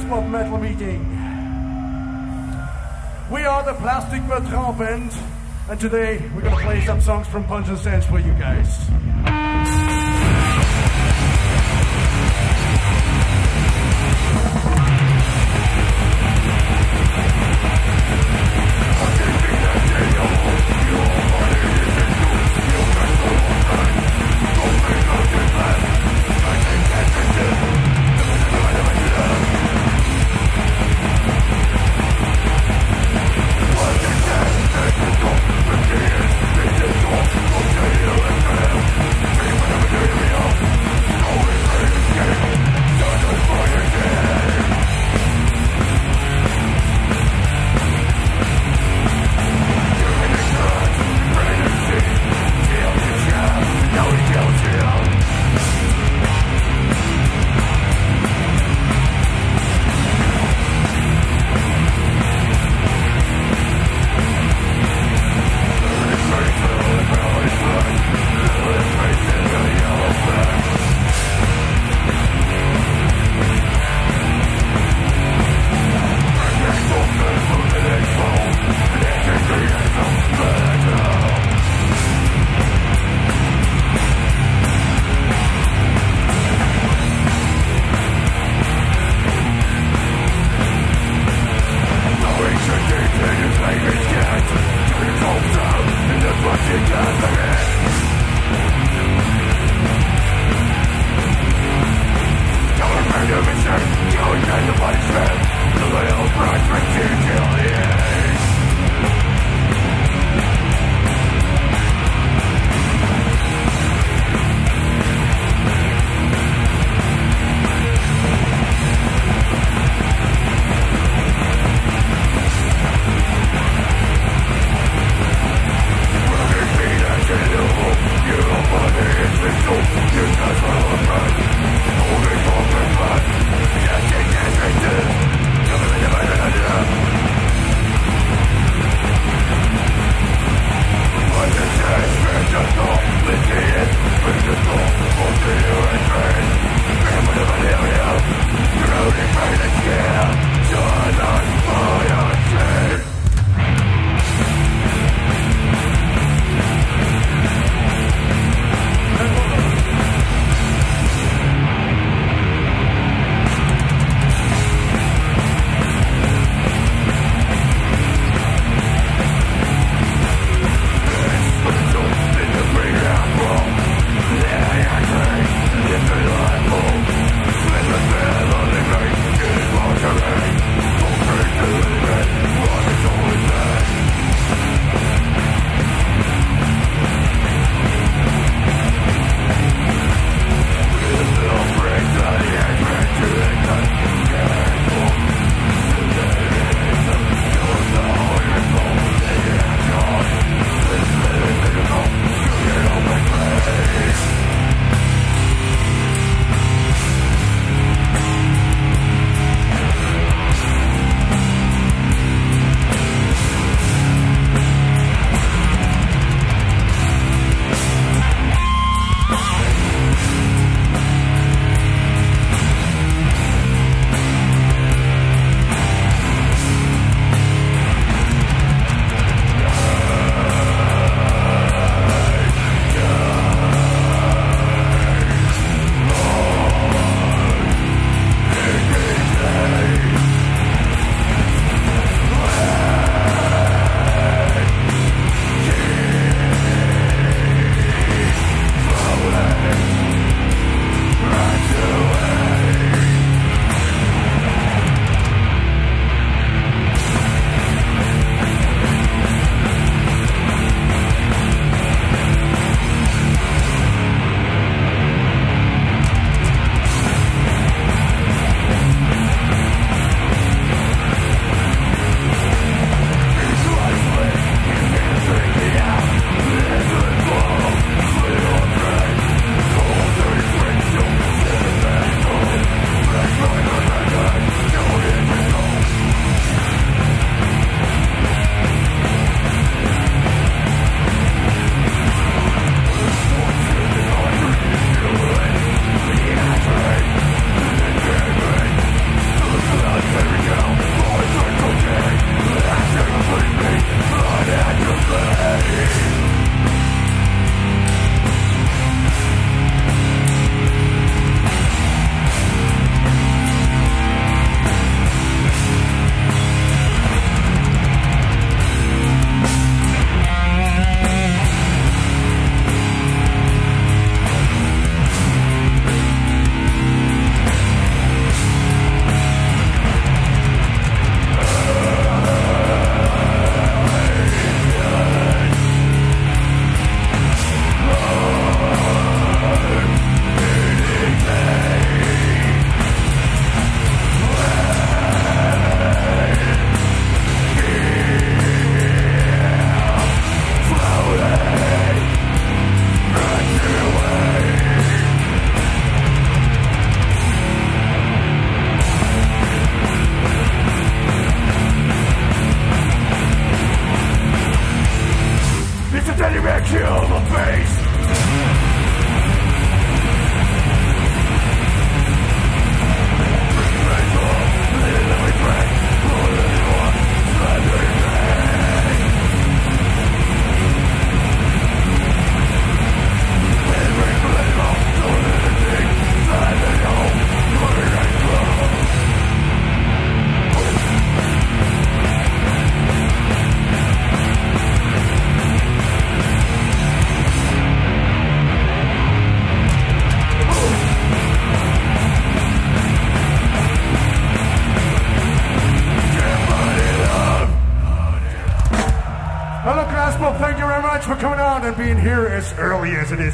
Metal Meeting. We are the Plastic Bertrand Band, and today we're gonna play some songs from Pungent Stench for you guys.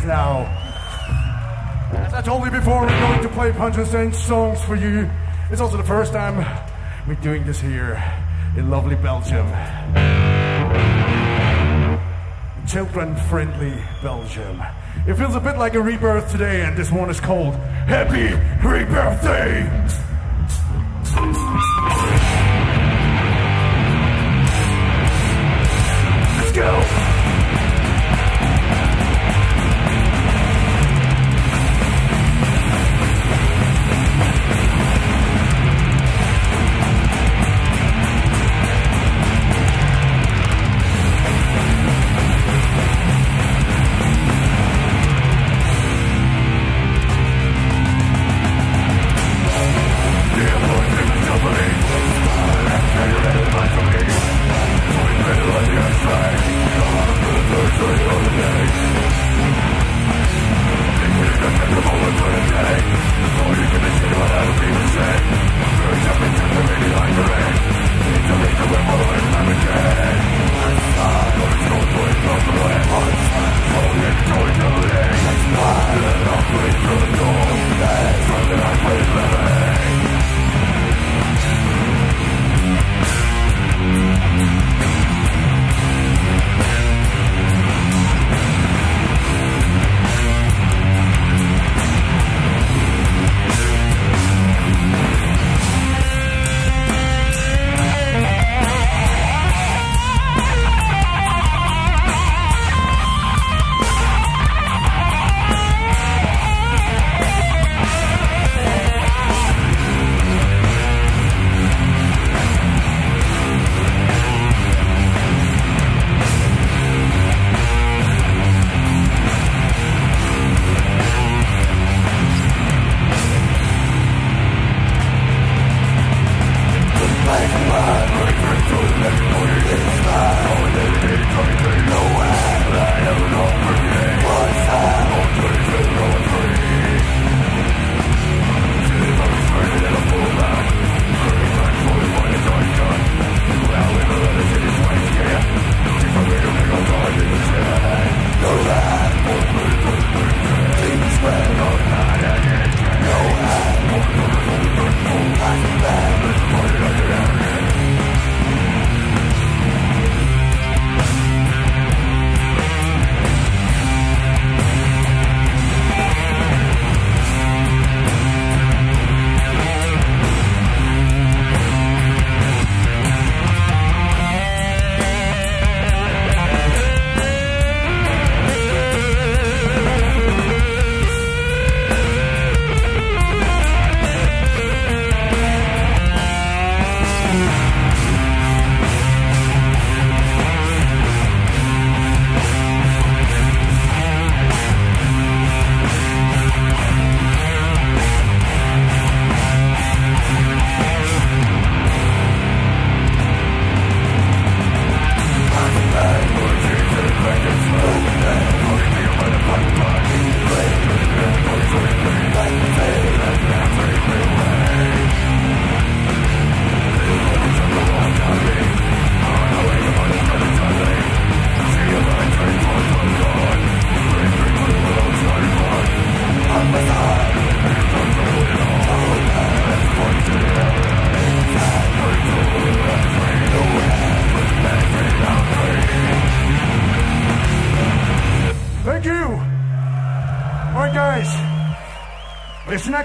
Now. Told you before, we're going to play Punch and songs for you. It's also the first time we're doing this here in lovely Belgium. Children friendly Belgium. It feels a bit like a rebirth today, and this one is called Happy Rebirthday! Let's go!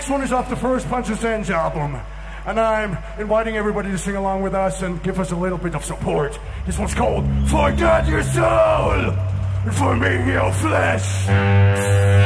Next one is off the first Pungent Stench album. And I'm inviting everybody to sing along with us and give us a little bit of support. This one's called For God Your Soul! For me, your flesh!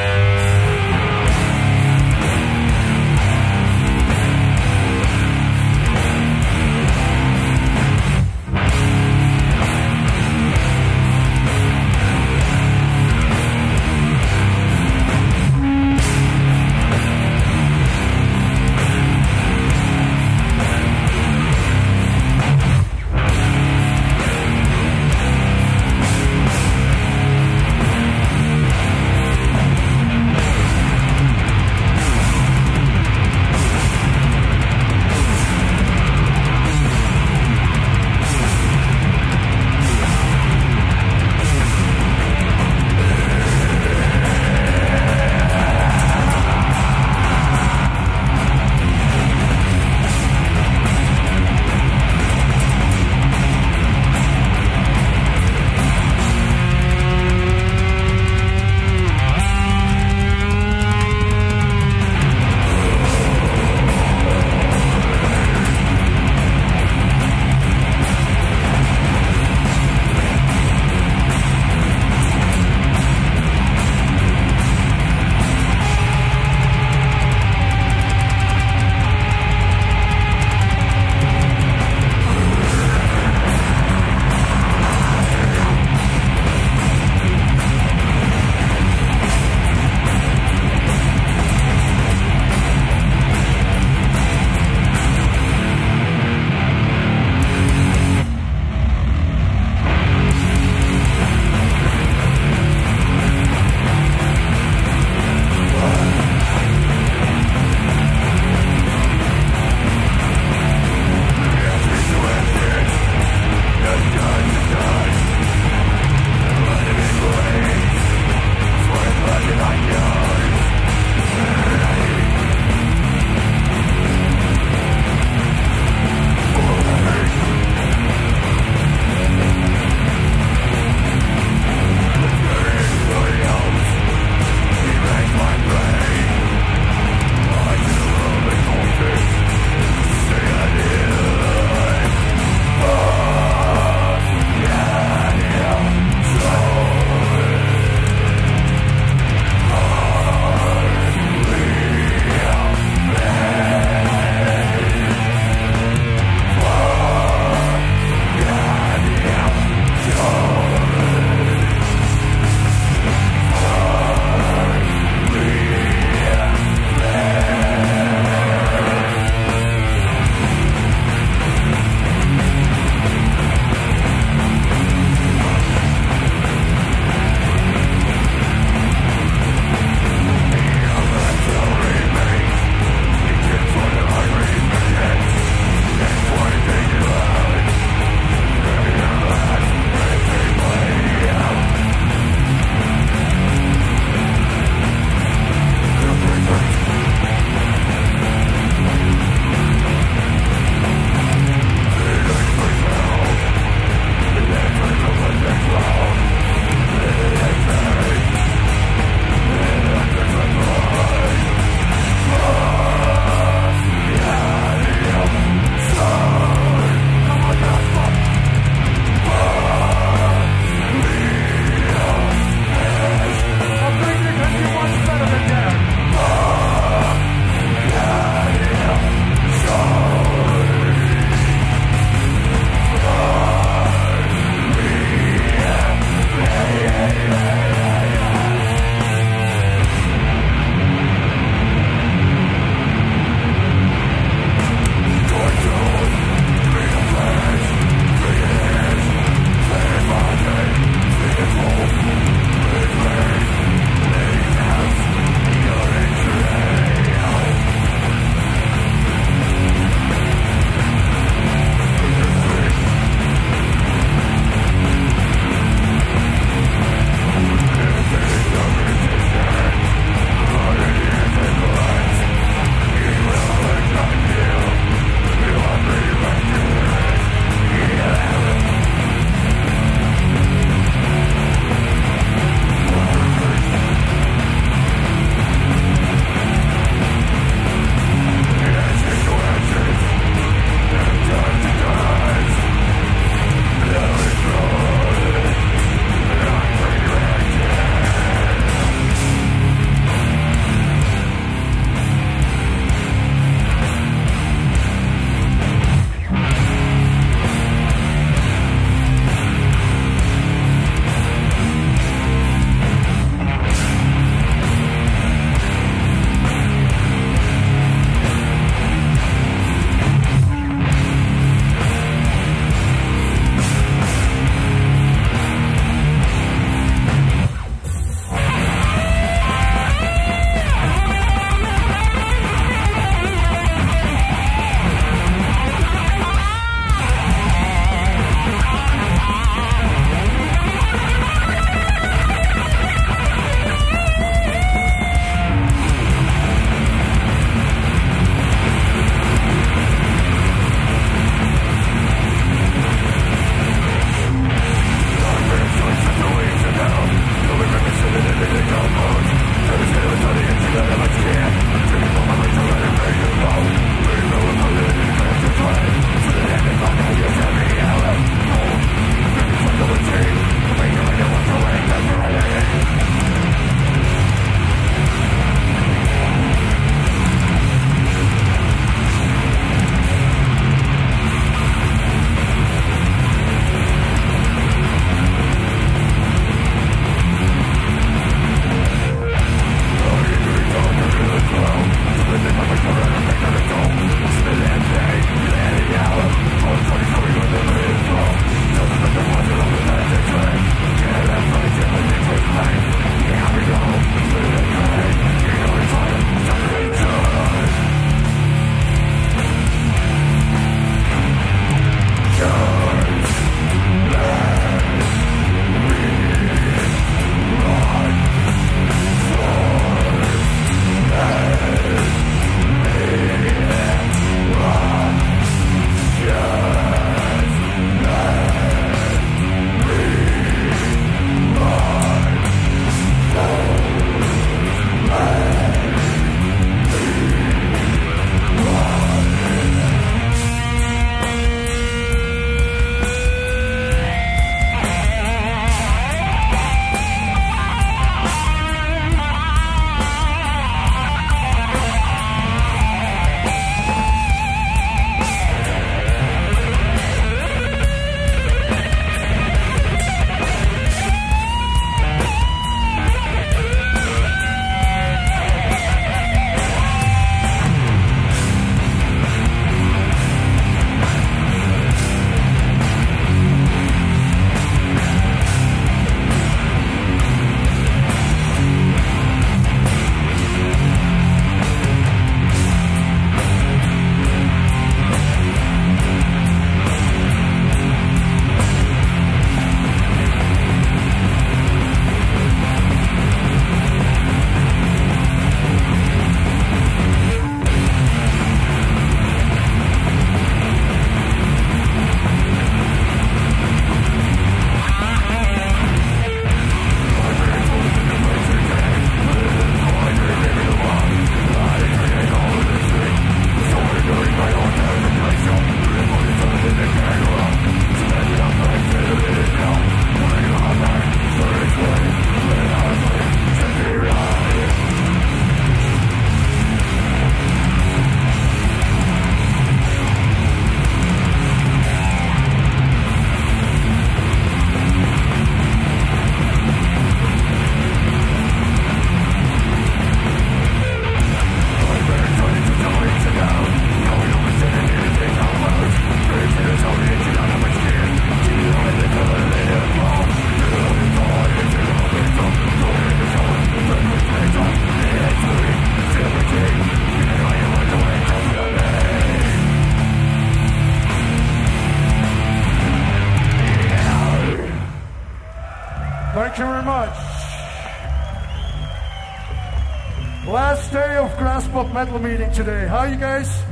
Last day of Graspop Metal meeting today. How you guys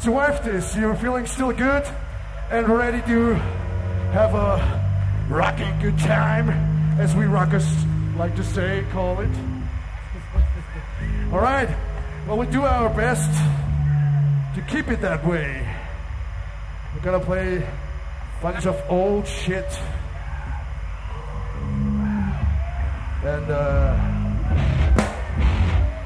survived this? You're feeling still good and ready to have a rocking good time, as we rockers like to say, call it. All right. Well, we do our best to keep it that way. We're gonna play a bunch of old shit. And uh,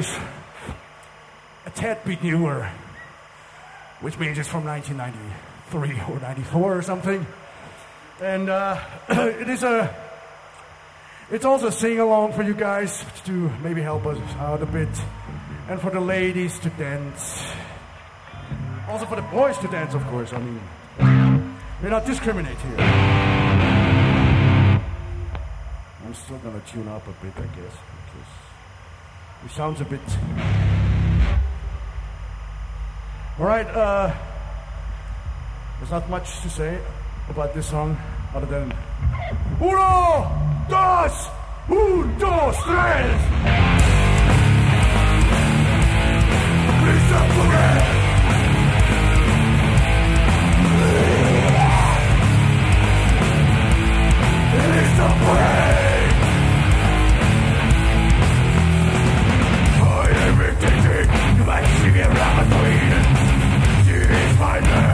Is a tad bit newer, which means it's from 1993 or 94 or something. And uh, it is a, it's also a sing along for you guys to maybe help us out a bit, and for the ladies to dance. Also for the boys to dance, of course. I mean, we're not discriminate here. I'm still gonna tune up a bit, I guess, it sounds a bit. All right, uh, there's not much to say about this song other than uno, dos, un, dos, tres. Listen to me. Listen to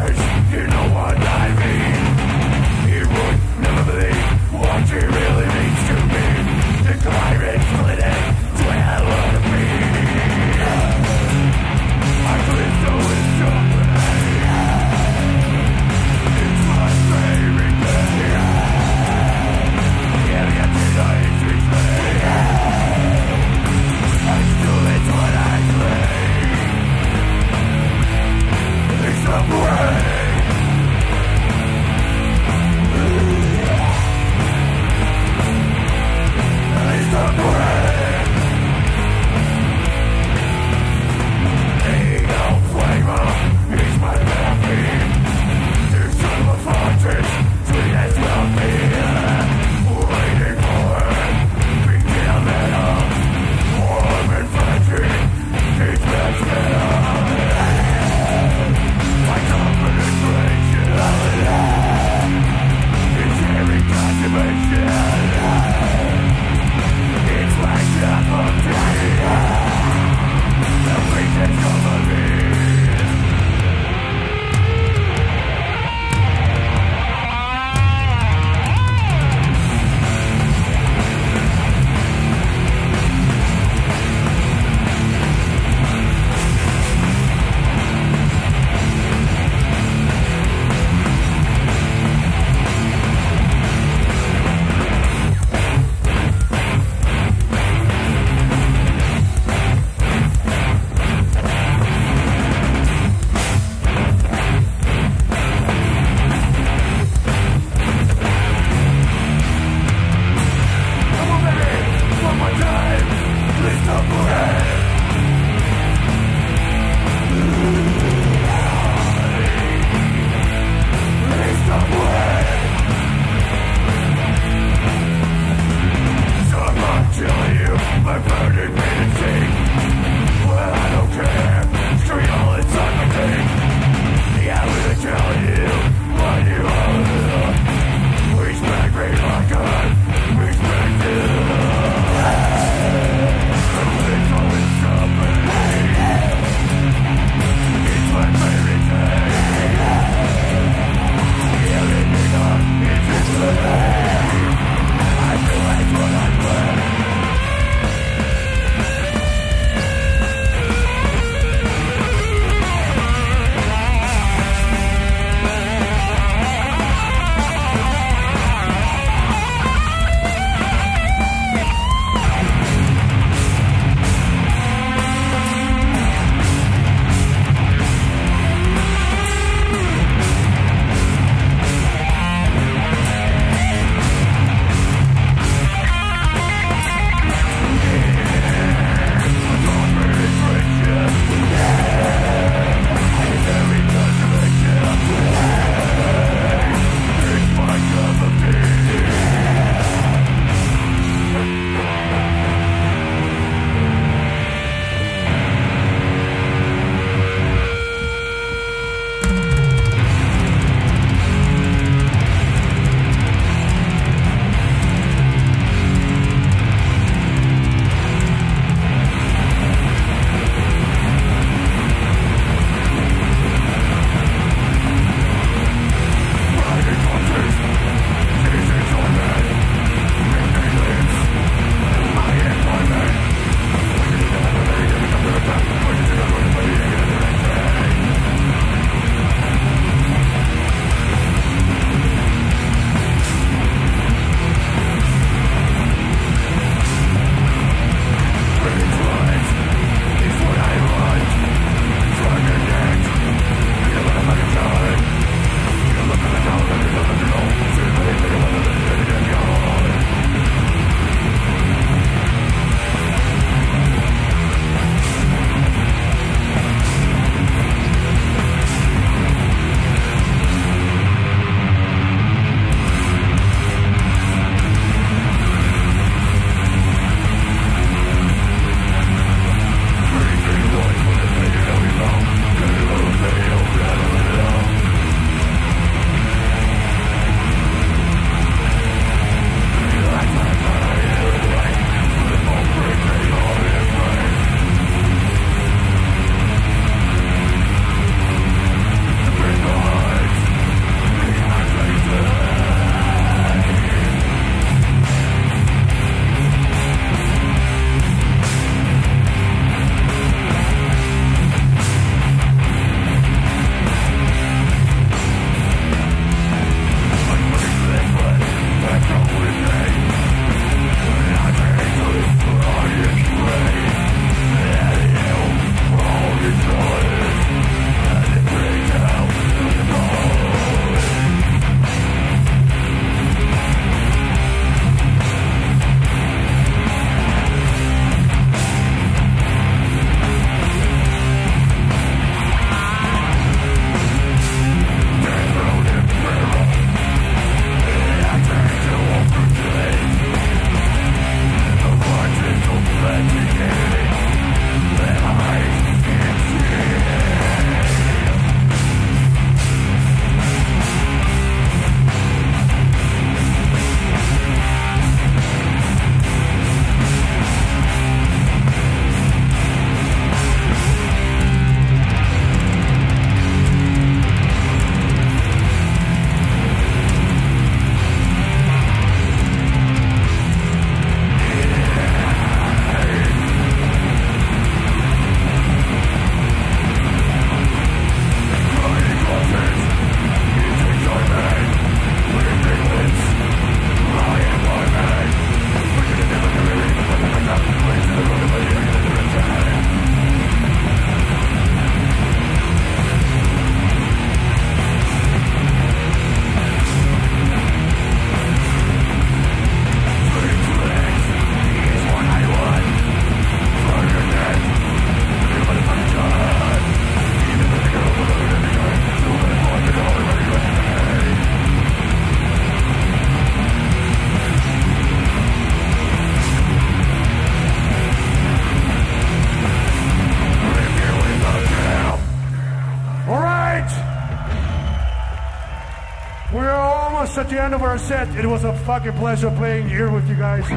set. It was a fucking pleasure playing here with you guys.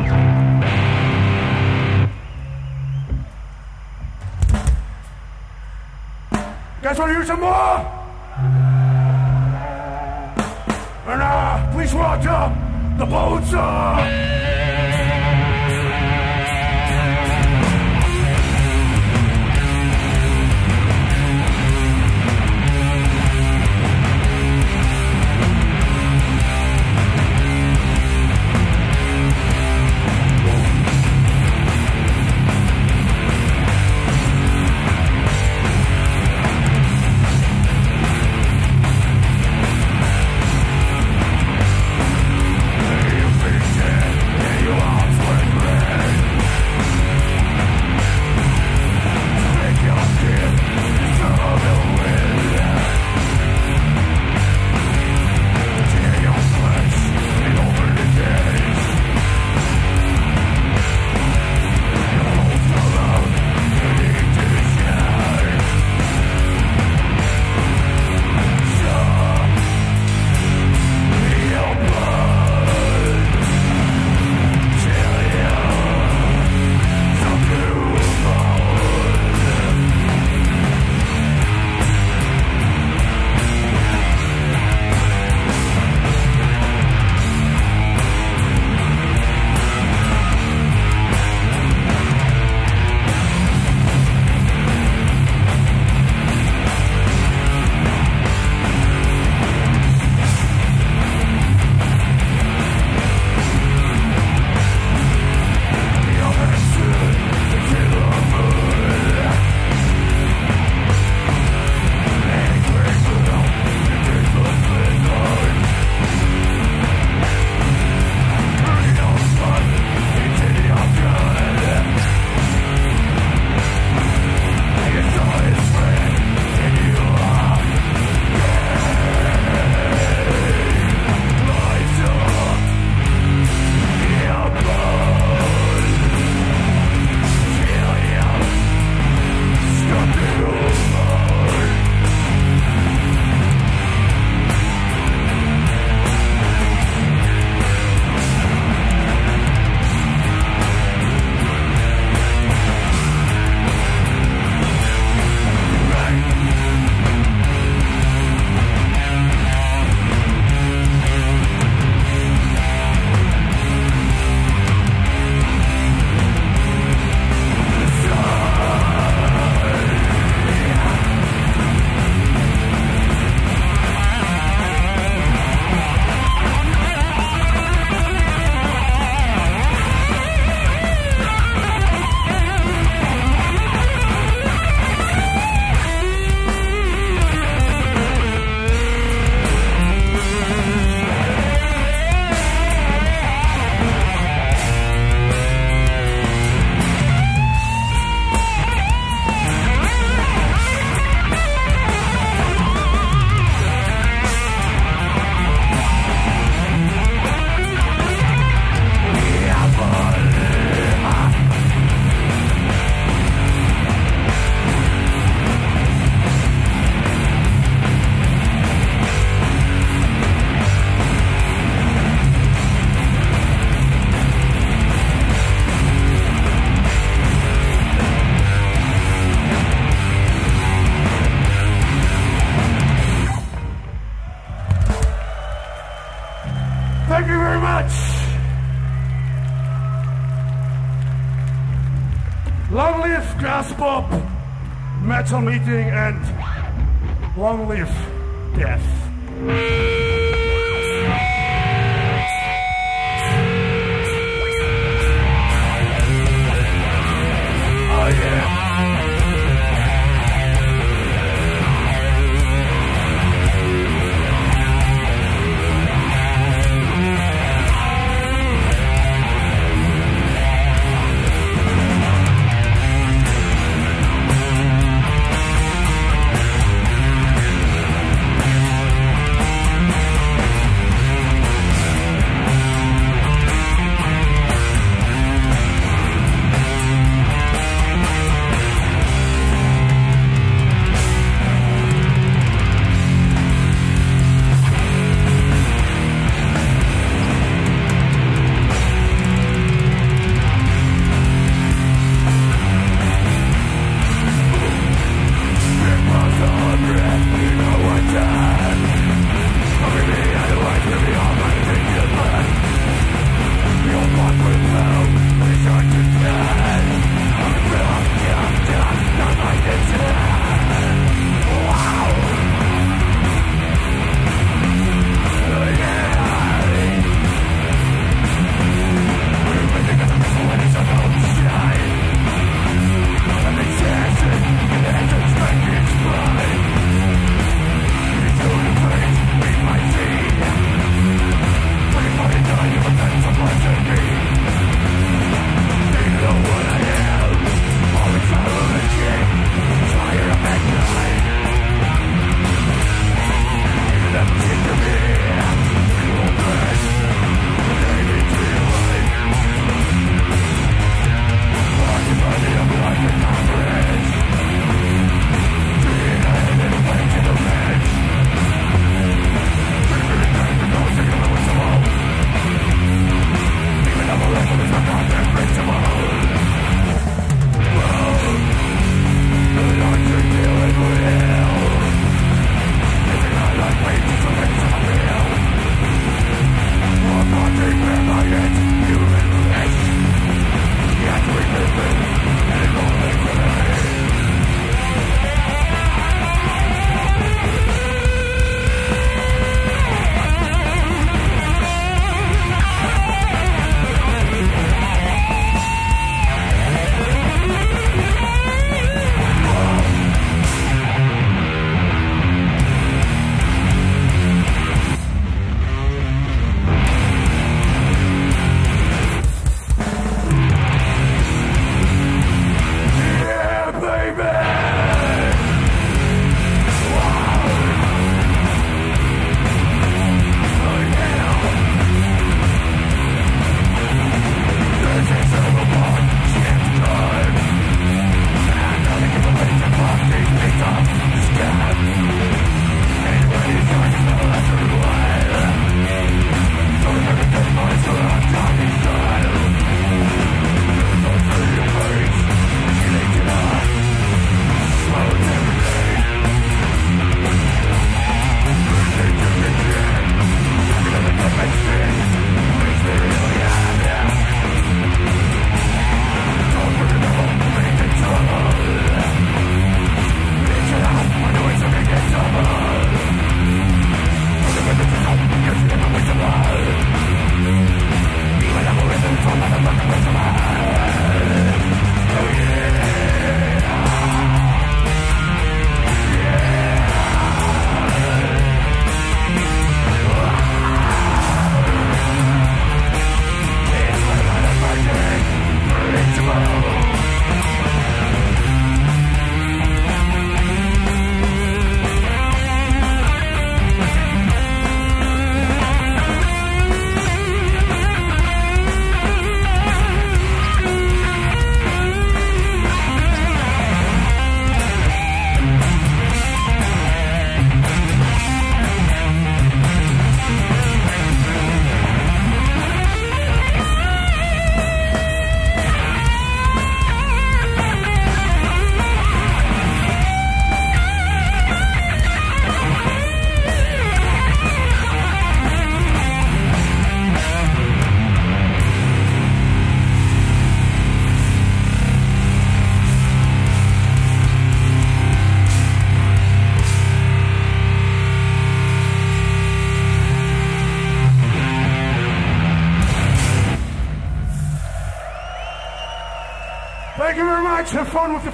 Guys, want to hear some more? And uh, please welcome the Bones. And long live death.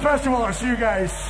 Festival. I'll see you guys.